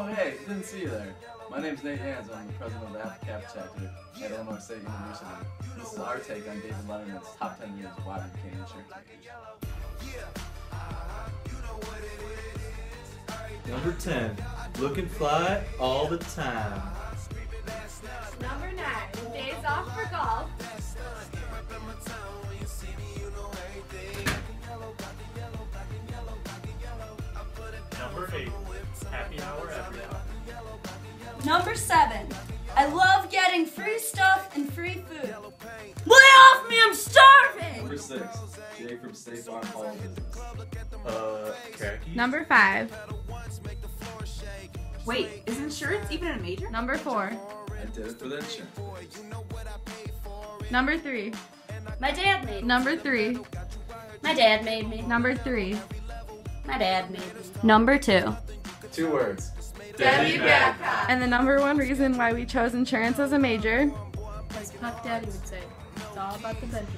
Oh, hey, didn't see you there. My name's Nate Hans. I'm the president of the Kappa chapter at Illinois State University. This is our take on David Letterman's top 10 years of why we became insurance. Number 10. Looking fly all the time. Happy hour every hour. Number seven. I love getting free stuff and free food. Lay off me, I'm starving! Number 6. Jay from State Farm Hall Business. Uh, khakis? Number five. Wait, is insurance even a major? Number four. I did it for the insurance. Number three. My dad made me. Number three. My dad made me. Number three. My dad made me. Number two. Two words. Debbie Babcock. And the number one reason why we chose insurance as a major As Puff Daddy would say, it's all about the Benjamin.